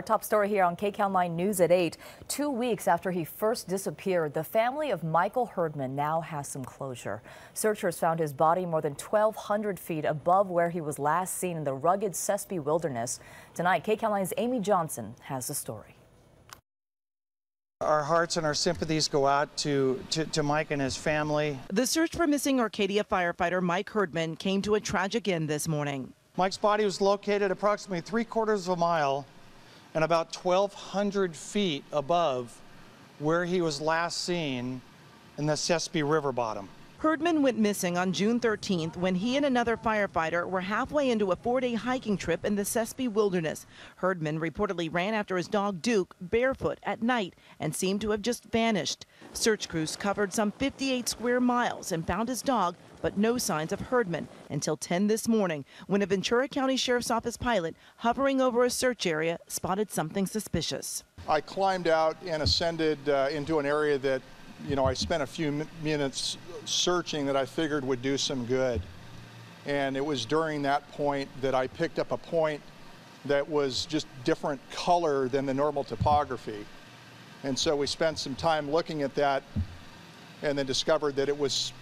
Our top story here on KCAL 9 News at 8. Two weeks after he first disappeared, the family of Michael Herdman now has some closure. Searchers found his body more than 1,200 feet above where he was last seen in the rugged Sespe Wilderness. Tonight, KCAL 9's Amy Johnson has the story. Our hearts and our sympathies go out to, to, to, Mike and his family. The search for missing Arcadia firefighter Mike Herdman came to a tragic end this morning. Mike's body was located approximately three quarters of a mile and about 1,200 feet above where he was last seen in the Sespe River bottom. Herdman went missing on June 13th when he and another firefighter were halfway into a four-day hiking trip in the Sespe Wilderness. Herdman reportedly ran after his dog Duke barefoot at night and seemed to have just vanished. Search crews covered some 58 square miles and found his dog, but no signs of Herdman until 10 this morning when a Ventura County Sheriff's Office pilot hovering over a search area spotted something suspicious. I climbed out and ascended uh, into an area that you know, I spent a few minutes searching that I figured would do some good. And it was during that point that I picked up a point that was just different color than the normal topography. And so we spent some time looking at that and then discovered that it was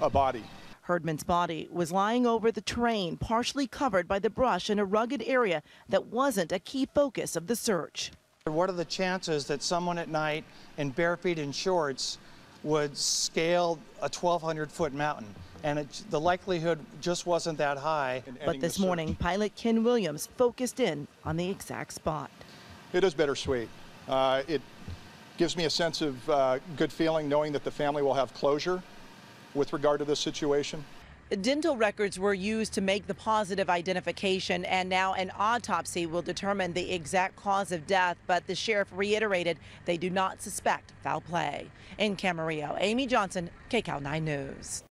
a body. Herdman's body was lying over the terrain, partially covered by the brush in a rugged area that wasn't a key focus of the search. What are the chances that someone at night in bare feet and shorts would scale a 1,200 foot mountain? And it, the likelihood just wasn't that high. But this morning, pilot Ken Williams focused in on the exact spot. It is bittersweet. Uh, it gives me a sense of uh, good feeling knowing that the family will have closure with regard to this situation. Dental records were used to make the positive identification, and now an autopsy will determine the exact cause of death. But the sheriff reiterated they do not suspect foul play. In Camarillo, Amy Johnson, KCAL 9 News.